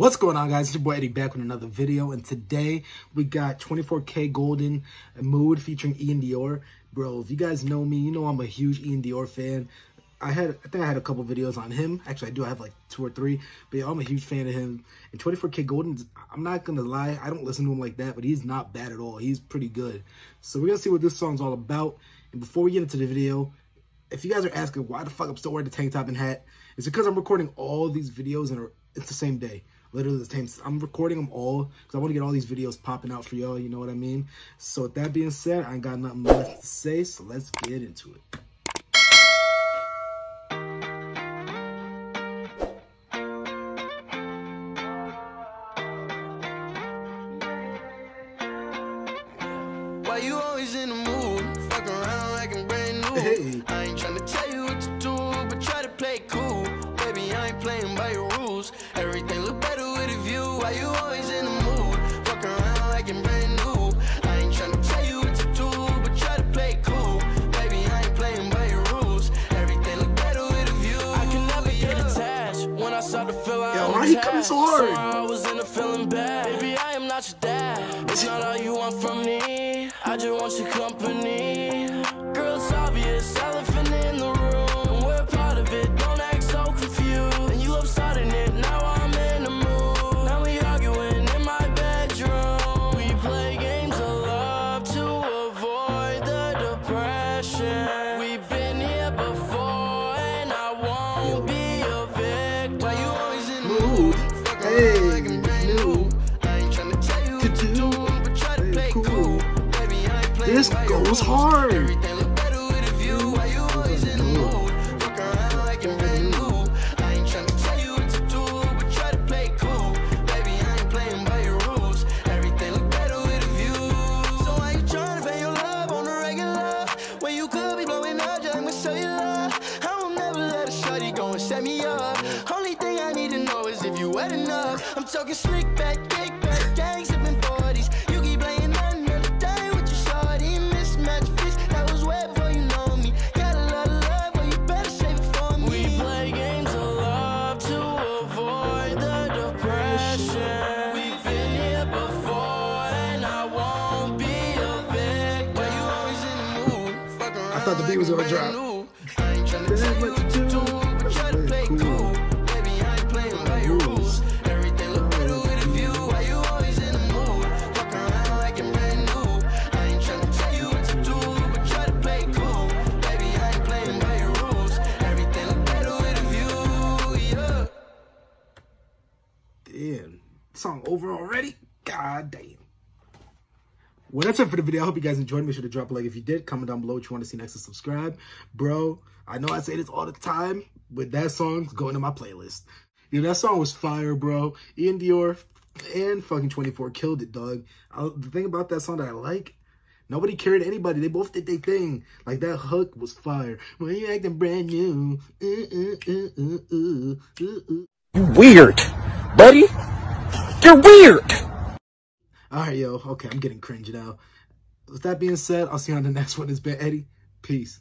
What's going on guys? It's your boy Eddy back with another video and today we got 24kGoldn Mood featuring Iann Dior. Bro, if you guys know me, you know I'm a huge Iann Dior fan. I had I think I had a couple videos on him. Actually I do I have like two or three. But yeah, I'm a huge fan of him. And 24kGoldn, I'm not gonna lie, I don't listen to him like that, but he's not bad at all. He's pretty good. So we're gonna see what this song's all about. And before we get into the video, if you guys are asking why the fuck I'm still wearing the tank top and hat, it's because I'm recording all these videos and it's the same day literally the same. I'm recording them all because I want to get all these videos popping out for y'all. You know what I mean? So with that being said, I ain't got nothing left to say. So let's get into it. Why you always in the mood? Fuck around like I'm brand new. Hey. I ain't tryna tell you ain't playing by your rules. Everything look better with a view. Why you always in the mood? Fuck around like I'm brand new. I ain't tryna tell you what to do, but try to play cool. Baby, I ain't playing by your rules. Everything look better with a view. I can never get attached when I start to feel like Yo, I'm why he coming so hard? I was in a feeling bad. Baby, I am not your dad. It's not all you want from me. I just want your company. Set me up. Only thing I need to know is if you wet enough. I'm talking slick back, thought the beat was gonna drop. I'm brand new. I ain't tryna tell you do, but try to play Cool. cool. Baby, I ain't playing by your rules. Everything look better with a view. Why you always in the mood? Fuck around like I'm brand new. I ain't tryna tell you what to do, but try to play cool. Baby, I ain't playing by your rules. Everything look better with a view. Yeah. Damn. Song over already? God damn. Well, that's it for the video. I hope you guys enjoyed. Make sure to drop a like if you did. Comment down below what you want to see next and subscribe. Bro, I know I say this all the time, but that song's going to my playlist. Yeah, that song was fire, bro. Iann Dior and fucking 24 killed it, dog. I, the thing about that song that I like, nobody carried anybody. They both did their thing. Like, that hook was fire. When you acting brand new. Uh, uh, uh. You weird, buddy. You're weird. All right, yo. Okay, I'm getting cringe now. With that being said, I'll see you on the next one. It's been Eddy. Peace.